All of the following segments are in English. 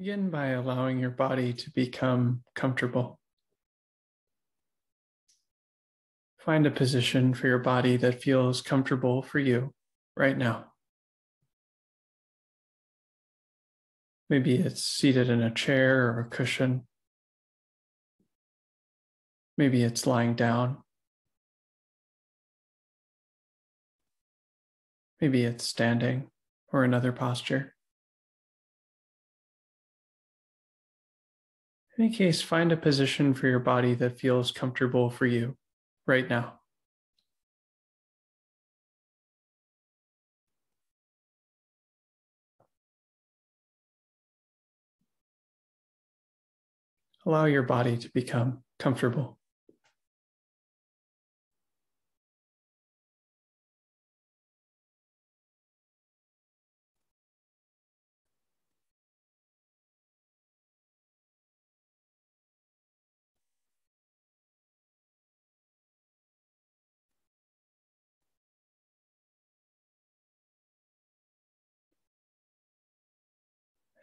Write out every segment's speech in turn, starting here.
Begin by allowing your body to become comfortable. Find a position for your body that feels comfortable for you right now. Maybe it's seated in a chair or a cushion. Maybe it's lying down. Maybe it's standing or another posture. In any case, find a position for your body that feels comfortable for you right now. Allow your body to become comfortable.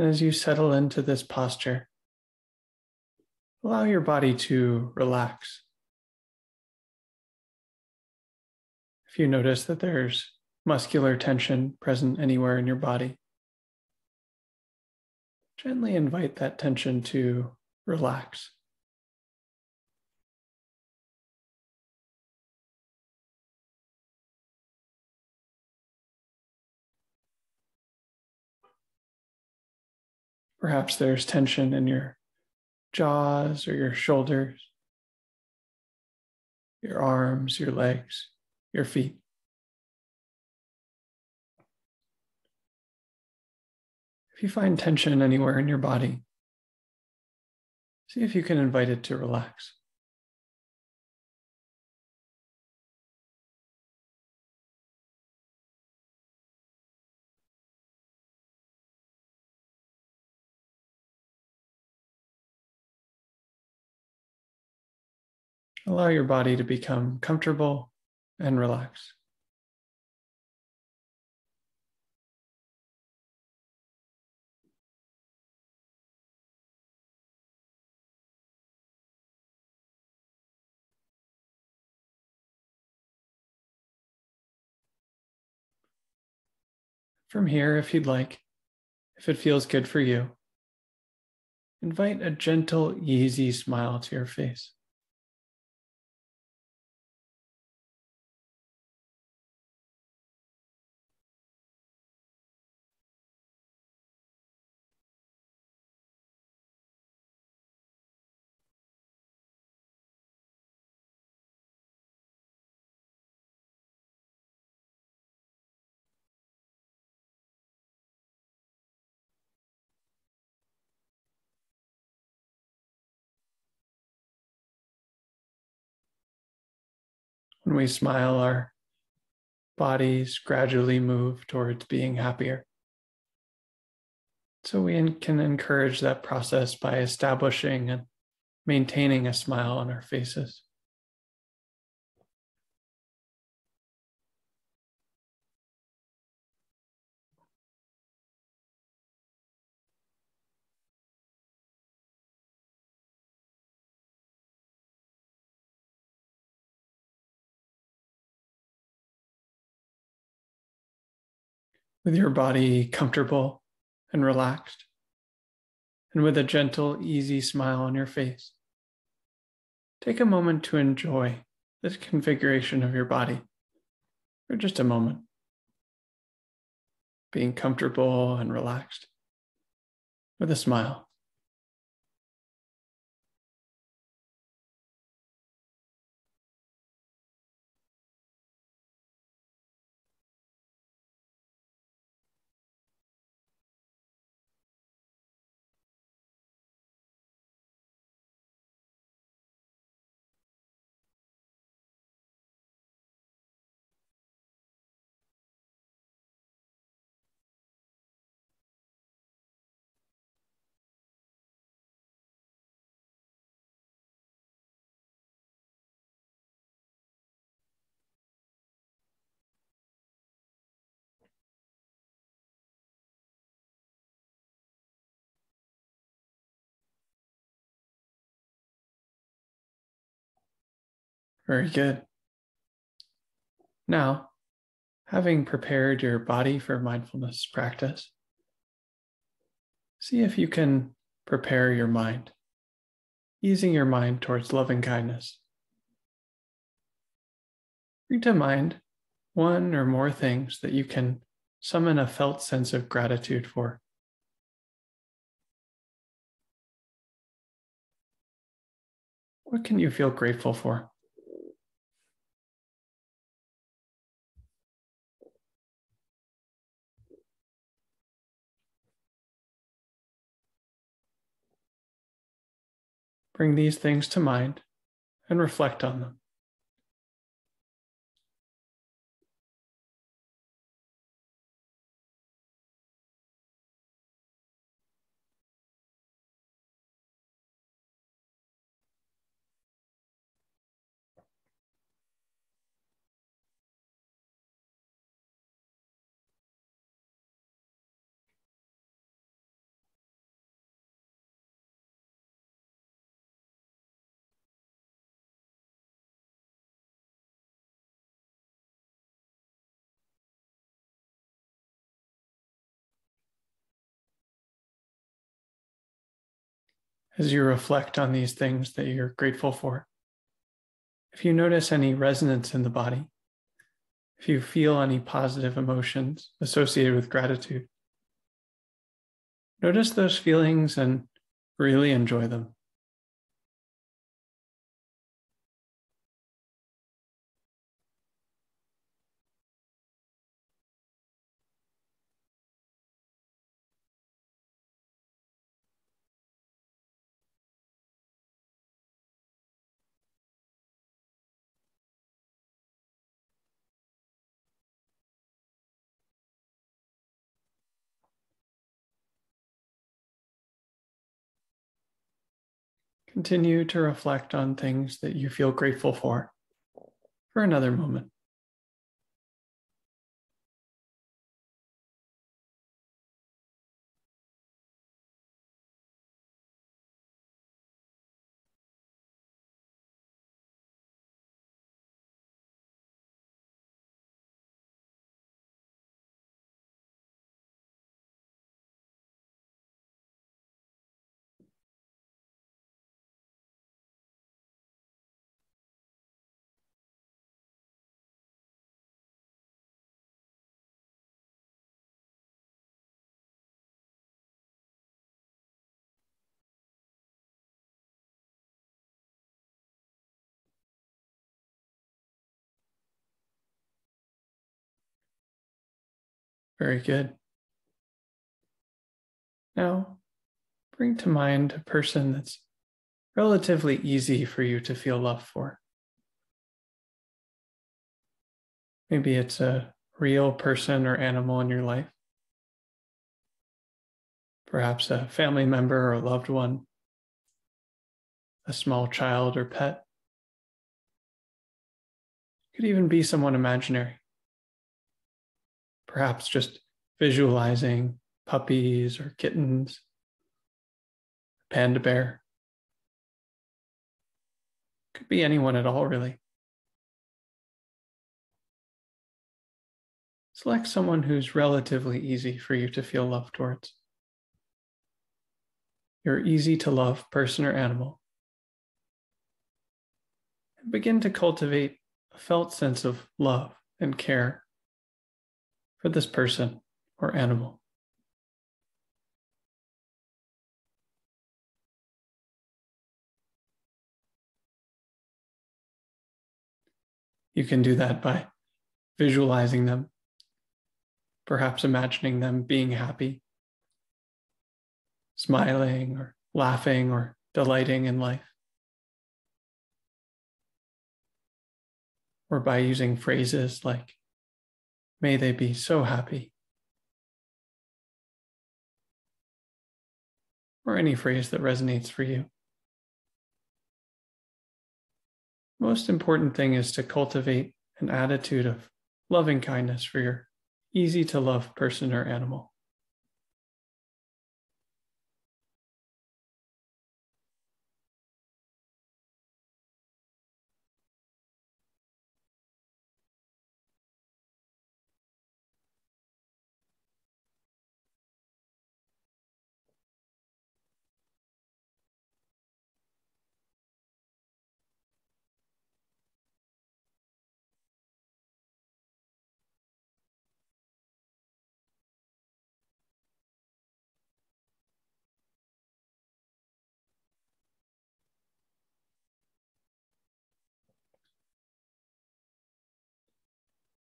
And as you settle into this posture, allow your body to relax. If you notice that there's muscular tension present anywhere in your body, gently invite that tension to relax. Perhaps there's tension in your jaws or your shoulders, your arms, your legs, your feet. If you find tension anywhere in your body, see if you can invite it to relax. Allow your body to become comfortable and relaxed. From here, if you'd like, if it feels good for you, invite a gentle, easy smile to your face. When we smile, our bodies gradually move towards being happier. So we can encourage that process by establishing and maintaining a smile on our faces. With your body comfortable and relaxed, and with a gentle, easy smile on your face. Take a moment to enjoy this configuration of your body for just a moment. Being comfortable and relaxed with a smile. Very good. Now, having prepared your body for mindfulness practice, see if you can prepare your mind, easing your mind towards loving kindness. Bring to mind one or more things that you can summon a felt sense of gratitude for. What can you feel grateful for? Bring these things to mind and reflect on them. As you reflect on these things that you're grateful for. If you notice any resonance in the body, if you feel any positive emotions associated with gratitude, notice those feelings and really enjoy them. Continue to reflect on things that you feel grateful for for another moment. Very good. Now, bring to mind a person that's relatively easy for you to feel love for. Maybe it's a real person or animal in your life. Perhaps a family member or a loved one, a small child or pet. Could even be someone imaginary perhaps just visualizing puppies or kittens, panda bear. Could be anyone at all, really. Select someone who's relatively easy for you to feel love towards. Your easy to love person or animal. And begin to cultivate a felt sense of love and care for this person or animal. You can do that by visualizing them, perhaps imagining them being happy, smiling or laughing or delighting in life. Or by using phrases like, May they be so happy. Or any phrase that resonates for you. Most important thing is to cultivate an attitude of loving kindness for your easy to love person or animal.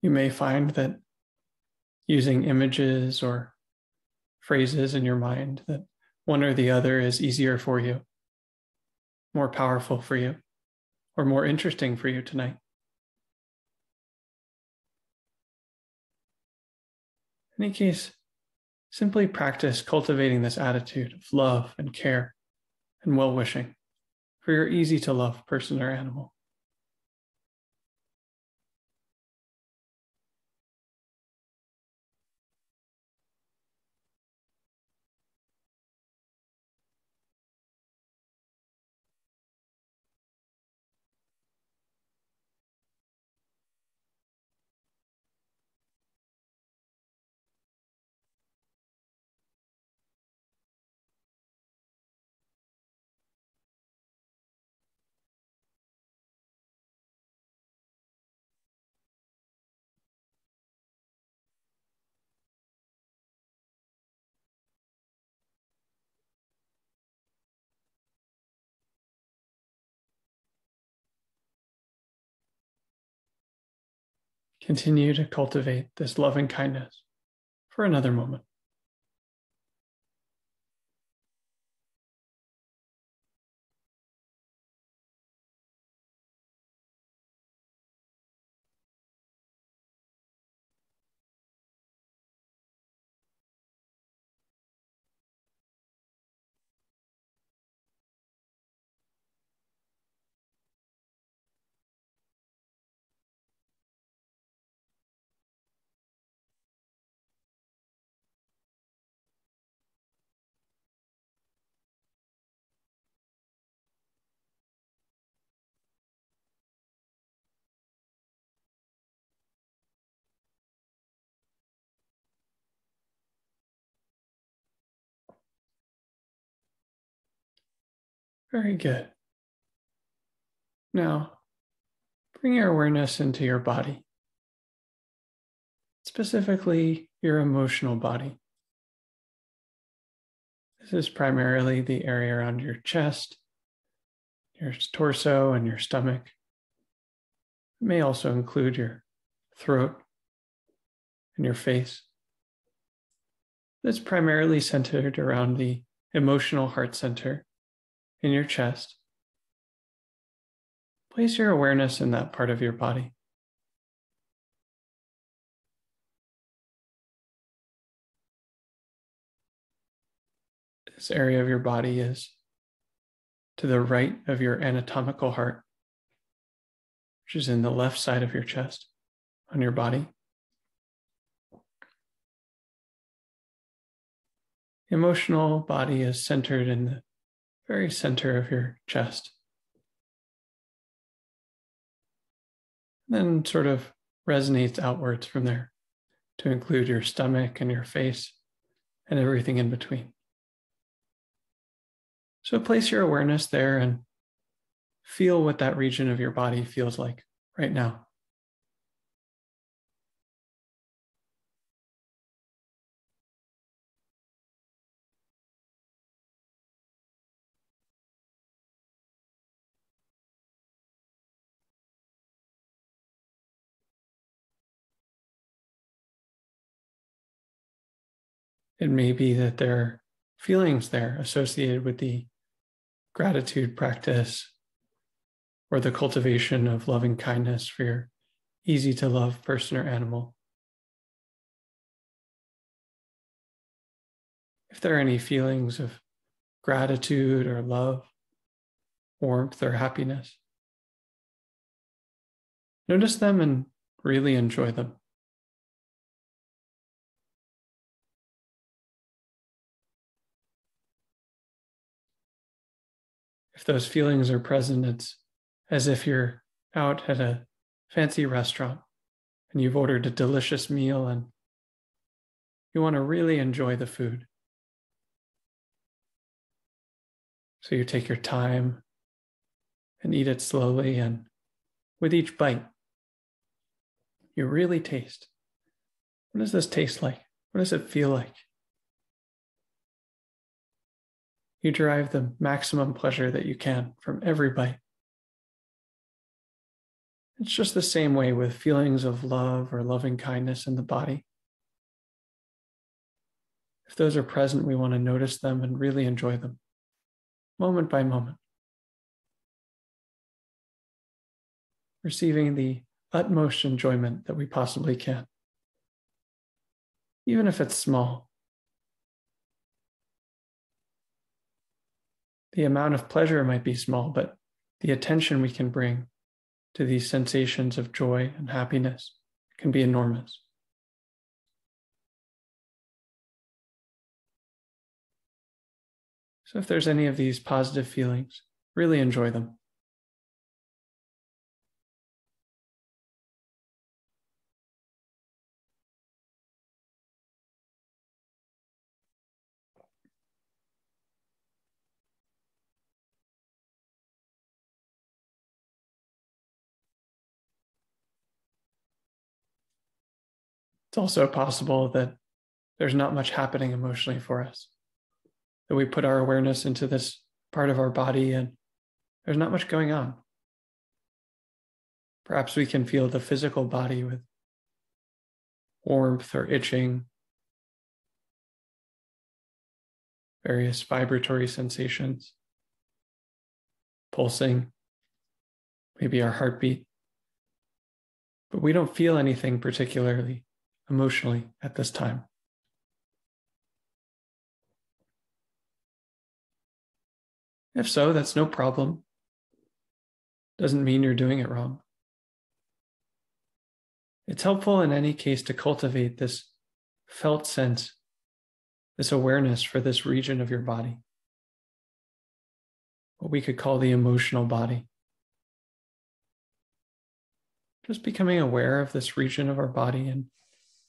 You may find that using images or phrases in your mind, that one or the other is easier for you, more powerful for you, or more interesting for you tonight. In any case, simply practice cultivating this attitude of love and care and well wishing for your easy to love person or animal. Continue to cultivate this loving kindness for another moment. Very good. Now, bring your awareness into your body, specifically your emotional body. This is primarily the area around your chest, your torso, and your stomach. It may also include your throat and your face. It's primarily centered around the emotional heart center in your chest. Place your awareness in that part of your body. This area of your body is to the right of your anatomical heart, which is in the left side of your chest on your body. Emotional body is centered in the very center of your chest. And then sort of resonates outwards from there to include your stomach and your face and everything in between. So place your awareness there and feel what that region of your body feels like right now. It may be that there are feelings there associated with the gratitude practice or the cultivation of loving kindness for your easy to love person or animal. If there are any feelings of gratitude or love, warmth or happiness, notice them and really enjoy them. If those feelings are present, it's as if you're out at a fancy restaurant and you've ordered a delicious meal and you want to really enjoy the food. So you take your time and eat it slowly. And with each bite, you really taste. What does this taste like? What does it feel like? You derive the maximum pleasure that you can from every bite. It's just the same way with feelings of love or loving kindness in the body. If those are present, we want to notice them and really enjoy them, moment by moment. Receiving the utmost enjoyment that we possibly can, even if it's small. The amount of pleasure might be small, but the attention we can bring to these sensations of joy and happiness can be enormous. So, if there's any of these positive feelings, really enjoy them. Also possible that there's not much happening emotionally for us, that we put our awareness into this part of our body and there's not much going on. Perhaps we can feel the physical body with warmth or itching, various vibratory sensations, pulsing, maybe our heartbeat. But we don't feel anything particularly emotionally at this time. If so, that's no problem. Doesn't mean you're doing it wrong. It's helpful in any case to cultivate this felt sense, this awareness for this region of your body, what we could call the emotional body. Just becoming aware of this region of our body and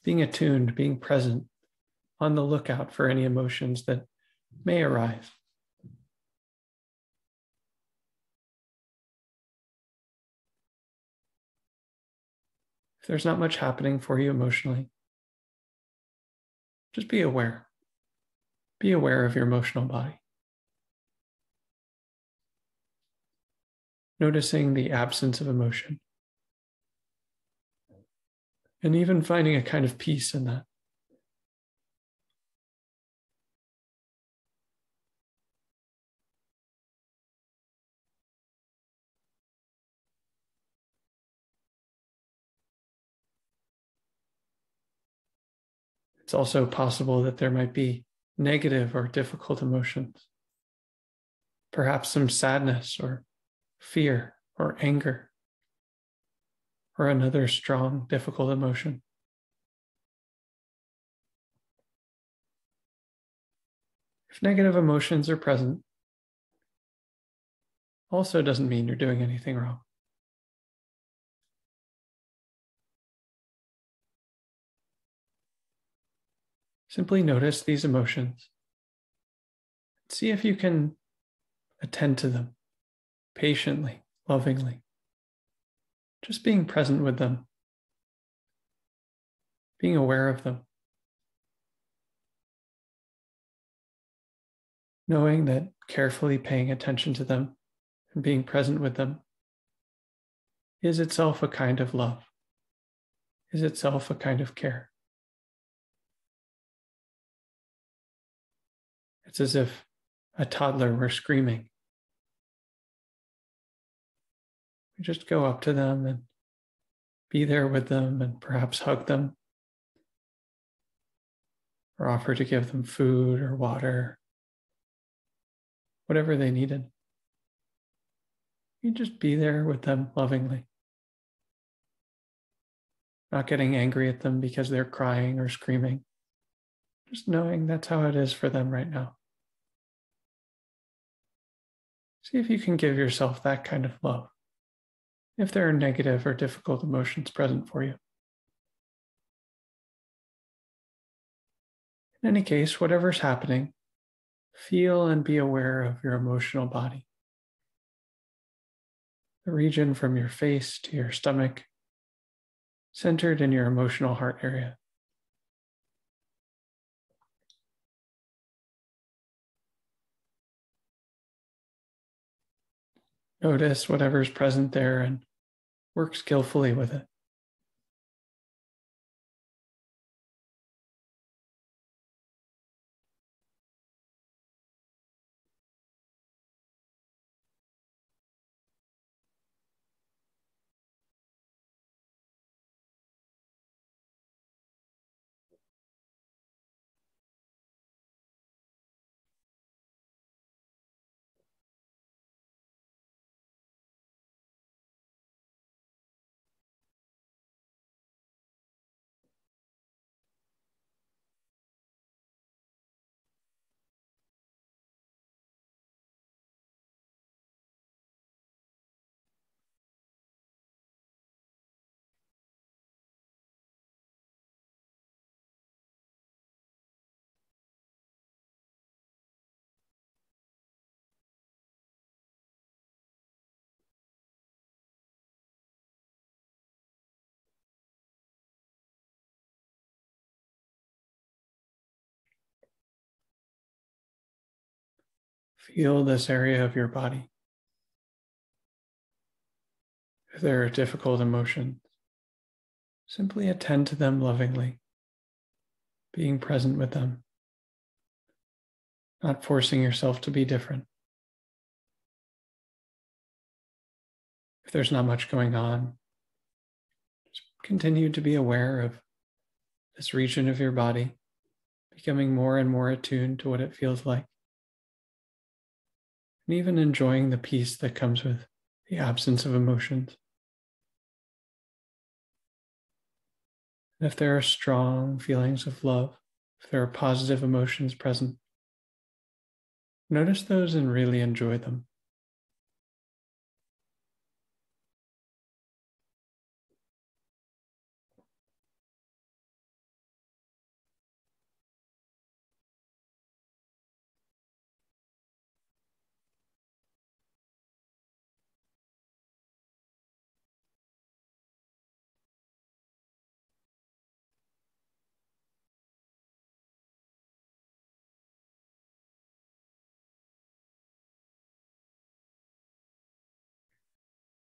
being attuned, being present, on the lookout for any emotions that may arise. If there's not much happening for you emotionally, just be aware. Be aware of your emotional body. Noticing the absence of emotion and even finding a kind of peace in that. It's also possible that there might be negative or difficult emotions, perhaps some sadness or fear or anger or another strong, difficult emotion. If negative emotions are present, also doesn't mean you're doing anything wrong. Simply notice these emotions. See if you can attend to them patiently, lovingly just being present with them, being aware of them, knowing that carefully paying attention to them and being present with them is itself a kind of love, is itself a kind of care. It's as if a toddler were screaming just go up to them and be there with them and perhaps hug them or offer to give them food or water, whatever they needed. You just be there with them lovingly, not getting angry at them because they're crying or screaming, just knowing that's how it is for them right now. See if you can give yourself that kind of love if there are negative or difficult emotions present for you. In any case, whatever's happening, feel and be aware of your emotional body. The region from your face to your stomach, centered in your emotional heart area. Notice whatever's present there and work skillfully with it. Feel this area of your body. If there are difficult emotions, simply attend to them lovingly, being present with them, not forcing yourself to be different. If there's not much going on, just continue to be aware of this region of your body, becoming more and more attuned to what it feels like and even enjoying the peace that comes with the absence of emotions. And if there are strong feelings of love, if there are positive emotions present, notice those and really enjoy them.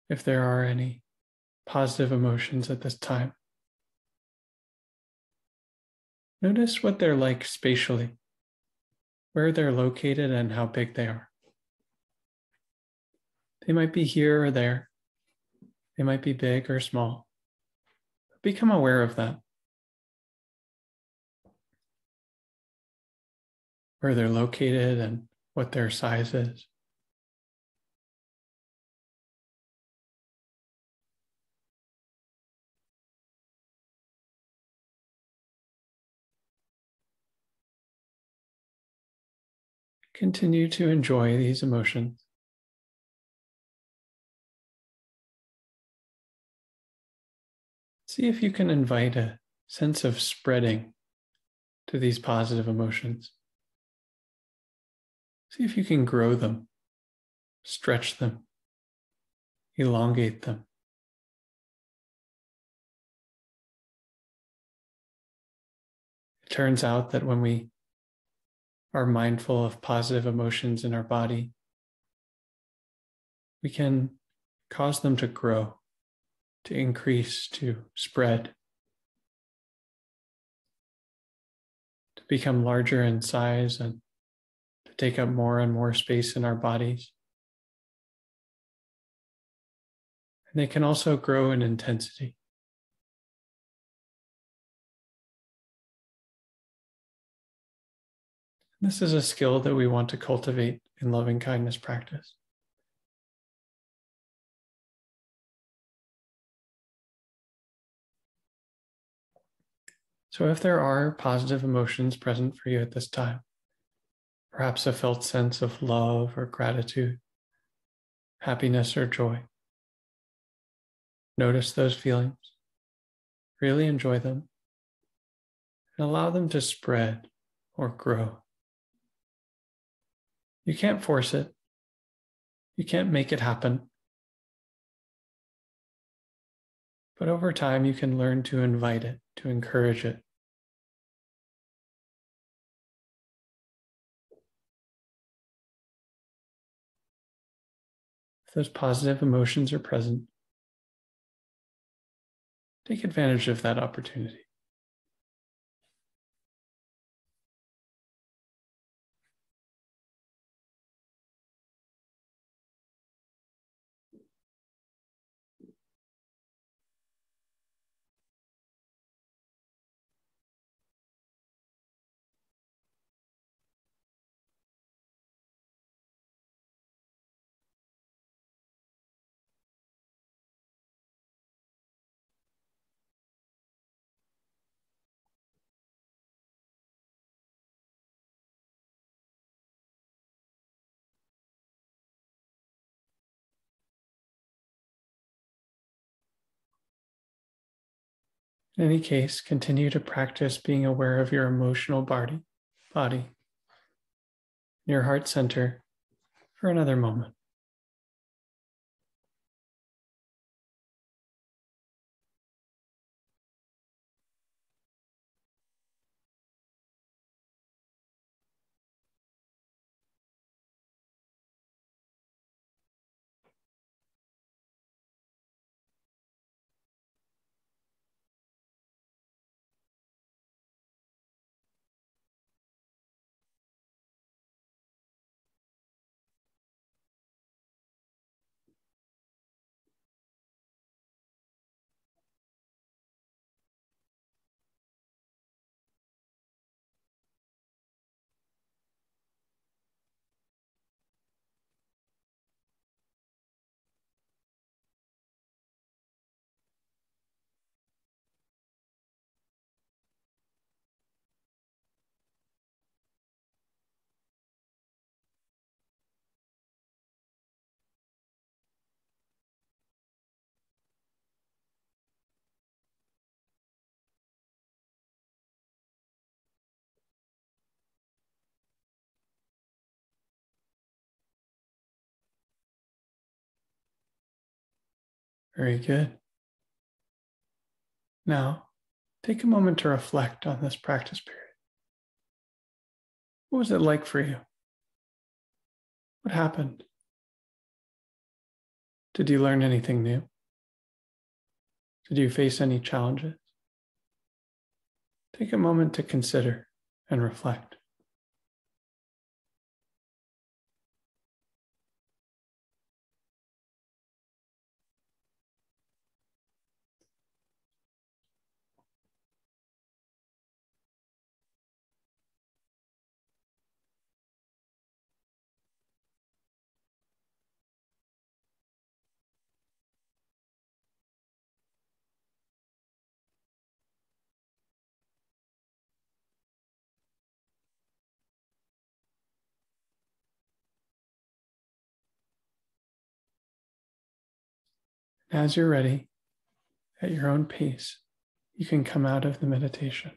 If there are any positive emotions at this time. Notice what they're like spatially, where they're located, and how big they are. They might be here or there, they might be big or small. Become aware of that. Where they're located and what their size is. Continue to enjoy these emotions. See if you can invite a sense of spreading to these positive emotions. See if you can grow them, stretch them, elongate them. It turns out that when we are mindful of positive emotions in our body, we can cause them to grow, to increase, to spread, to become larger in size and to take up more and more space in our bodies. And they can also grow in intensity. This is a skill that we want to cultivate in loving kindness practice. So, if there are positive emotions present for you at this time, perhaps a felt sense of love or gratitude, happiness or joy, notice those feelings, really enjoy them, and allow them to spread or grow. You can't force it. You can't make it happen. But over time, you can learn to invite it, to encourage it. If those positive emotions are present, take advantage of that opportunity. In any case, continue to practice being aware of your emotional body, body, your heart center for another moment. Very good. Now, take a moment to reflect on this practice period. What was it like for you? What happened? Did you learn anything new? Did you face any challenges? Take a moment to consider and reflect. As you're ready, at your own pace, you can come out of the meditation.